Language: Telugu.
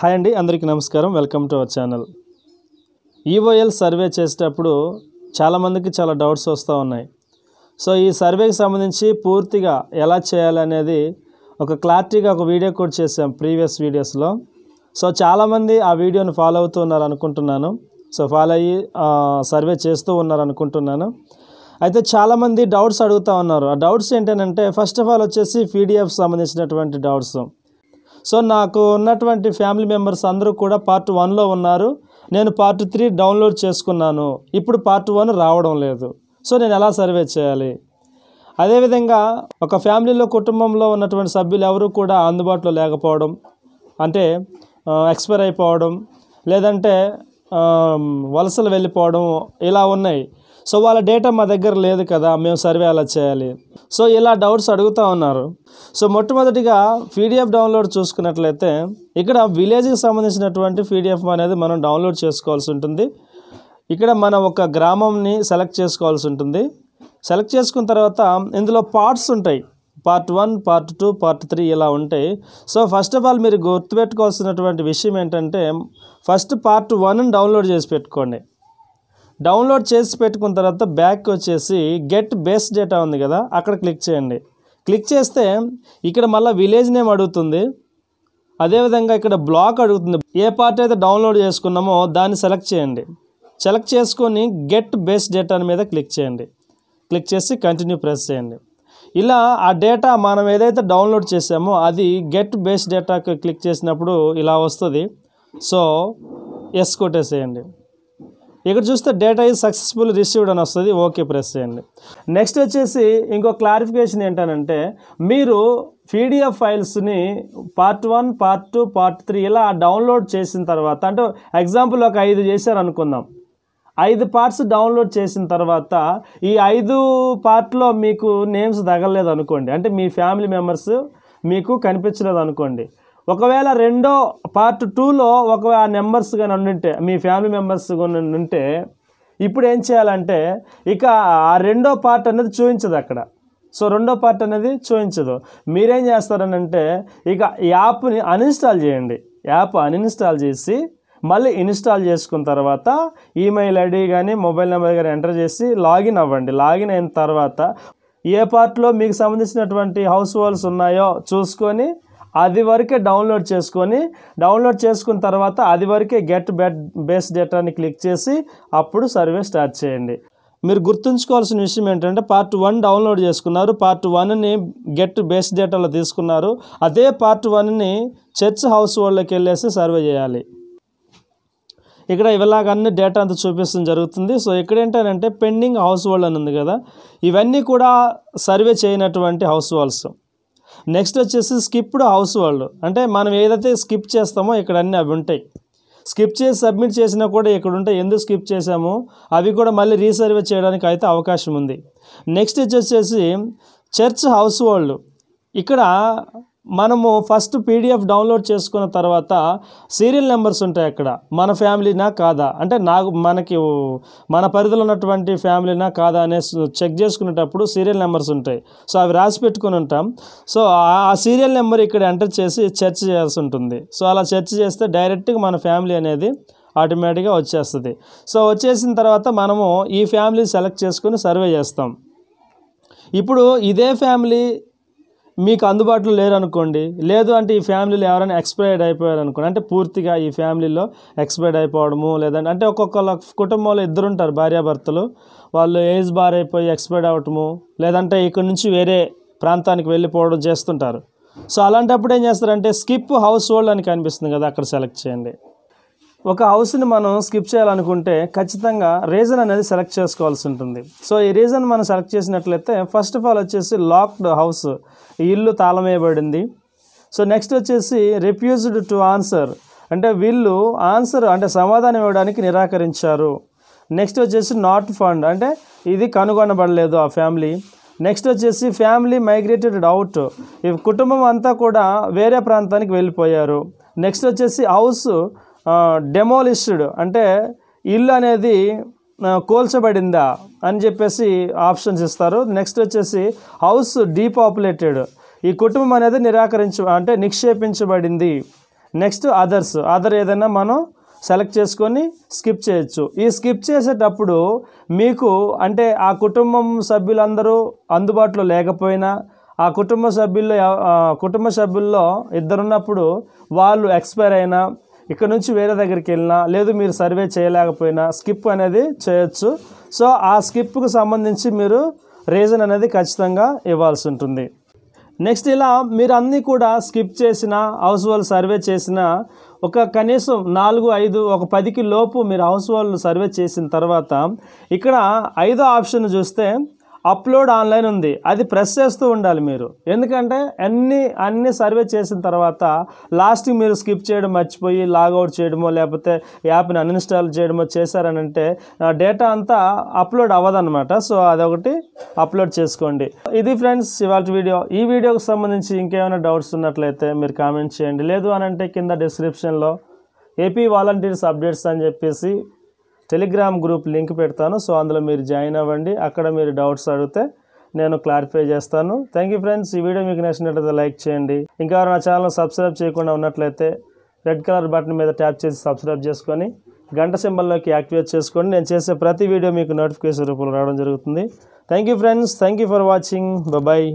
హాయ్ అండి అందరికీ నమస్కారం. Welcome to our channel. E O L survey చేసేటప్పుడు చాలామందికి చాలా డౌట్స్ వస్తూ ఉన్నాయి. సో ఈ సర్వేకి సంబంధించి పూర్తిగా ఎలా చేయాలనేది ఒక క్లారిటీగా ఒక వీడియో కూడా చేసాం ప్రీవియస్ వీడియోస్లో. సో చాలామంది ఆ వీడియోని ఫాలో అవుతూ ఉన్నారు అనుకుంటున్నాను. సో ఫాలో అయ్యి సర్వే చేస్తూ ఉన్నారు అనుకుంటున్నాను. అయితే చాలామంది డౌట్స్ అడుగుతూ ఉన్నారు. ఆ డౌట్స్ ఏంటంటే ఫస్ట్ ఆఫ్ ఆల్ వచ్చేసి పీడిఎఫ్ సంబంధించినటువంటి డౌట్స్. సో నాకు ఉన్నటువంటి ఫ్యామిలీ మెంబర్స్ అందరూ కూడా పార్ట్ వన్లో ఉన్నారు. నేను పార్ట్ త్రీ డౌన్లోడ్ చేసుకున్నాను. ఇప్పుడు పార్ట్ వన్ రావడం లేదు. సో నేను ఎలా సర్వే చేయాలి? అదేవిధంగా ఒక ఫ్యామిలీలో కుటుంబంలో ఉన్నటువంటి సభ్యులు ఎవరు కూడా అందుబాటులో లేకపోవడం అంటే ఎక్స్పైర్ అయిపోవడం లేదంటే వలసలు వెళ్ళిపోవడం ఇలా ఉన్నాయి. సో వాళ్ళ డేటా మా దగ్గర లేదు కదా మేము సర్వే అలా చేయాలి. సో ఇలా డౌట్స్ అడుగుతూ ఉన్నారు. సో మొట్టమొదటిగా పీడిఎఫ్ డౌన్లోడ్ చూసుకున్నట్లయితే ఇక్కడ విలేజ్కి సంబంధించినటువంటి పీడిఎఫ్ అనేది మనం డౌన్లోడ్ చేసుకోవాల్సి ఉంటుంది. ఇక్కడ మనం ఒక గ్రామంని సెలెక్ట్ చేసుకోవాల్సి ఉంటుంది. సెలెక్ట్ చేసుకున్న తర్వాత ఇందులో పార్ట్స్ ఉంటాయి. Part one part two part three ఇలా ఉంటాయి. సో ఫస్ట్ ఆఫ్ ఆల్ మీరు గుర్తుపెట్టుకోవాల్సినటువంటి విషయం ఏంటంటే ఫస్ట్ పార్ట్ వన్ డౌన్లోడ్ చేసి పెట్టుకోండి. డౌన్లోడ్ చేసి పెట్టుకున్న తర్వాత బ్యాక్ వచ్చేసి గెట్ బేస్ డేటా ఉంది కదా అక్కడ క్లిక్ చేయండి. క్లిక్ చేస్తే ఇక్కడ మళ్ళీ విలేజ్ నేమ్ అడుగుతుంది. అదేవిధంగా ఇక్కడ బ్లాక్ అడుగుతుంది. ఏ పార్ట్ అయితే డౌన్లోడ్ చేసుకున్నామో దాన్ని సెలెక్ట్ చేయండి. సెలెక్ట్ చేసుకొని గెట్ బేస్ డేటా మీద క్లిక్ చేయండి. క్లిక్ చేసి కంటిన్యూ ప్రెస్ చేయండి. ఇలా ఆ డేటా మనం ఏదైతే డౌన్లోడ్ చేసామో అది గెట్ బేస్ డేటాకి క్లిక్ చేసినప్పుడు ఇలా వస్తుంది. సో ఎస్ కొట్టేసేయండి. ఇక్కడ చూస్తే డేటా ఈజ్ సక్సెస్ఫుల్ రిసీవ్డ్ అని వస్తుంది. ఓకే ప్రెస్ చేయండి. నెక్స్ట్ వచ్చేసి ఇంకో క్లారిఫికేషన్ ఏంటనంటే మీరు PDF ఫైల్స్ని part one part two part three ఇలా డౌన్లోడ్ చేసిన తర్వాత అంటే ఎగ్జాంపుల్ ఒక ఐదు చేశారు అనుకుందాం ఐదు పార్ట్స్ డౌన్లోడ్ చేసిన తర్వాత ఈ ఐదు పార్ట్లో మీకు నేమ్స్ తగలలేదు అనుకోండి అంటే మీ ఫ్యామిలీ మెంబర్స్ మీకు కనిపించలేదు అనుకోండి ఒకవేళ రెండో పార్ట్ టూలో ఒక ఆ నెంబర్స్ కానీ ఉంటే మీ ఫ్యామిలీ మెంబర్స్ కానీ ఉంటే ఇప్పుడు ఏం చేయాలంటే ఇక ఆ రెండో పార్ట్ అనేది చూపించదు అక్కడ. సో రెండో పార్ట్ అనేది చూపించదు మీరేం చేస్తారనంటే ఇక యాప్ని అన్ఇన్స్టాల్ చేయండి. యాప్ అన్ఇన్స్టాల్ చేసి మళ్ళీ ఇన్స్టాల్ చేసుకున్న తర్వాత ఈమెయిల్ ఐడి కానీ మొబైల్ నెంబర్ కానీ ఎంటర్ చేసి లాగిన్ అవ్వండి. లాగిన్ అయిన తర్వాత ఏ పార్ట్లో మీకు సంబంధించినటువంటి హౌస్ హోల్డ్స్ ఉన్నాయో చూసుకొని అది వరకే డౌన్లోడ్ చేసుకొని డౌన్లోడ్ చేసుకున్న తర్వాత అది వరకే గెట్ బెడ్ బేస్ డేటాని క్లిక్ చేసి అప్పుడు సర్వే స్టార్ట్ చేయండి. మీరు గుర్తుంచుకోవాల్సిన విషయం ఏంటంటే పార్ట్ వన్ డౌన్లోడ్ చేసుకున్నారు పార్ట్ వన్ని గెట్ బేస్ డేటాలో తీసుకున్నారు అదే పార్ట్ వన్ని చర్చ్ హౌస్ వాళ్ళకి వెళ్ళేసి సర్వే చేయాలి. ఇక్కడ ఇలాగ అన్ని డేటా అంతా చూపిస్తుంది జరుగుతుంది. సో ఇక్కడ ఏంటంటే పెండింగ్ హౌస్ హోల్డ్ అని ఉంది కదా ఇవన్నీ కూడా సర్వే చేయనటువంటి హౌస్ హోల్డ్స్ నెక్స్ట్ వచ్చేసి స్కిప్డ్ హౌస్ హోల్డ్ అంటే మనం ఏదైతే స్కిప్ చేస్తామో ఇక్కడ అన్నీ అవి ఉంటాయి. స్కిప్ చేసి సబ్మిట్ చేసినా కూడా ఇక్కడ ఉంటాయి. ఎందుకు స్కిప్ చేసామో అవి కూడా మళ్ళీ రీసర్వే చేయడానికి అయితే అవకాశం ఉంది. నెక్స్ట్ వచ్చేసి చర్చ్ హౌస్ హోల్డ్ ఇక్కడ మనము ఫస్ట్ పీడిఎఫ్ డౌన్లోడ్ చేసుకున్న తర్వాత సీరియల్ నెంబర్స్ ఉంటాయి అక్కడ. మన ఫ్యామిలీనా కాదా? అంటే నాకు మనకి మన పరిధిలో ఉన్నటువంటి ఫ్యామిలీనా కాదా అనే చెక్ చేసుకునేటప్పుడు సీరియల్ నెంబర్స్ ఉంటాయి. సో అవి రాసి పెట్టుకుని ఉంటాం. సో ఆ- సీరియల్ నెంబర్ ఇక్కడ ఎంటర్ చేసి సెర్చ్ చేయాల్సి ఉంటుంది. సో అలా సెర్చ్ చేస్తే డైరెక్ట్గా మన ఫ్యామిలీ అనేది ఆటోమేటిక్గా వచ్చేస్తుంది. సో వచ్చేసిన తర్వాత మనము ఈ ఫ్యామిలీ సెలెక్ట్ చేసుకుని సర్వే చేస్తాం. ఇప్పుడు ఇదే ఫ్యామిలీ మీకు అందుబాటులో లేరు అనుకోండి లేదు అంటే ఈ ఫ్యామిలీలో ఎవరైనా ఎక్స్పైర్డ్ అయిపోయారు అనుకోండి అంటే పూర్తిగా ఈ ఫ్యామిలీలో ఎక్స్పైర్డ్ అయిపోవడము లేదంటే అంటే ఒక్కొక్కళ్ళ కుటుంబంలో ఇద్దరు ఉంటారు భార్యాభర్తలు. వాళ్ళు ఏజ్ బార్ అయిపోయి ఎక్స్పైర్డ్ అవ్వటము లేదంటే ఇక్కడ నుంచి వేరే ప్రాంతానికి వెళ్ళిపోవడం చేస్తుంటారు. సో అలాంటప్పుడు ఏం చేస్తారంటే స్కిప్ హౌస్ హోల్డ్ అని కనిపిస్తుంది కదా అక్కడ సెలెక్ట్ చేయండి. ఒక హౌస్ని మనం స్కిప్ చేయాలనుకుంటే ఖచ్చితంగా రీజన్ అనేది సెలెక్ట్ చేసుకోవాల్సి ఉంటుంది. సో ఈ రీజన్ మనం సెలెక్ట్ చేసినట్లయితే ఫస్ట్ ఆఫ్ ఆల్ వచ్చేసి లాక్డ్ హౌస్. ఇల్లు తాళమేయబడింది. సో నెక్స్ట్ వచ్చేసి రిఫ్యూజ్డ్ టు ఆన్సర్. అంటే వీళ్ళు ఆన్సర్ అంటే సమాధానం ఇవ్వడానికి నిరాకరించారు. నెక్స్ట్ వచ్చేసి నాట్ ఫండ్. అంటే ఇది కనుగొనబడలేదు ఆ ఫ్యామిలీ. నెక్స్ట్ వచ్చేసి ఫ్యామిలీ మైగ్రేటెడ్ అవుట్ ఈ కుటుంబం అంతా కూడా వేరే ప్రాంతానికి వెళ్ళిపోయారు. నెక్స్ట్ వచ్చేసి హౌస్ డెమోలిస్డ్ అంటే ఇల్లు అనేది కోల్చబడిందా అని చెప్పేసి ఆప్షన్స్ ఇస్తారు. నెక్స్ట్ వచ్చేసి హౌస్ డీపాపులేటెడ్ ఈ కుటుంబం అనేది నిరాకరించ అంటే నిక్షేపించబడింది. నెక్స్ట్ అదర్స్ అదర్ ఏదైనా మనం సెలెక్ట్ చేసుకొని స్కిప్ చేయొచ్చు. ఈ స్కిప్ చేసేటప్పుడు మీకు అంటే ఆ కుటుంబం సభ్యులందరూ అందుబాటులో లేకపోయినా ఆ కుటుంబ సభ్యుల్లో కుటుంబ సభ్యుల్లో ఇద్దరున్నప్పుడు వాళ్ళు ఎక్స్పైర్ అయినా ఇక్కడ నుంచి వేరే దగ్గరికి వెళ్ళినా లేదు మీరు సర్వే చేయలేకపోయినా స్కిప్ అనేది చేయొచ్చు. సో ఆ స్కిప్కు సంబంధించి మీరు రీజన్ అనేది ఖచ్చితంగా ఇవ్వాల్సి ఉంటుంది. నెక్స్ట్ ఇలా మీరు అన్నీ కూడా స్కిప్ చేసిన హౌస్ వాళ్ళు సర్వే చేసిన ఒక కనీసం నాలుగు ఐదు ఒక పదికి లోపు మీరు హౌస్ వాళ్ళు సర్వే చేసిన తర్వాత ఇక్కడ ఐదో ఆప్షన్ చూస్తే అప్లోడ్ ఆన్లైన్ ఉంది. అది ప్రెస్ చేస్తూ ఉండాలి మీరు. ఎందుకంటే అన్ని అన్ని సర్వే చేసిన తర్వాత లాస్ట్కి మీరు స్కిప్ చేయడం మర్చిపోయి లాగౌట్ చేయడమో లేకపోతే యాప్ని అన్ఇన్స్టాల్ చేయడమో చేశారనంటే డేటా అంతా అప్లోడ్ అవ్వదన్నమాట. సో అదొకటి అప్లోడ్ చేసుకోండి. ఇది ఫ్రెండ్స్ ఇవాళ వీడియో. ఈ వీడియోకి సంబంధించి ఇంకేమైనా డౌట్స్ ఉన్నట్లయితే మీరు కామెంట్ చేయండి. లేదు అని అంటే కింద డిస్క్రిప్షన్లో ఏపీ వాలంటీర్స్ అప్డేట్స్ అని చెప్పేసి టెలిగ్రామ్ గ్రూప్ లింక్ పెడతాను. సో అందులో మీరు జాయిన్ అవ్వండి. అక్కడ మీరు డౌట్స్ అడిగితే నేను క్లారిఫై చేస్తాను. Thank you friends. ఈ వీడియో మీకు నచ్చినట్లయితే లైక్ చేయండి. ఇంకా నా ఛానల్ సబ్స్క్రైబ్ చేయకుండా ఉన్నట్లయితే రెడ్ కలర్ బటన్ మీద ట్యాప్ చేసి సబ్స్క్రైబ్ చేసుకొని గంట సింబల్లోకి యాక్టివేట్ చేసుకోండి నేను చేసే ప్రతి వీడియో మీకు నోటిఫికేషన్ రూపంలో రావడం జరుగుతుంది. Thank you friends. Thank you for watching. Bye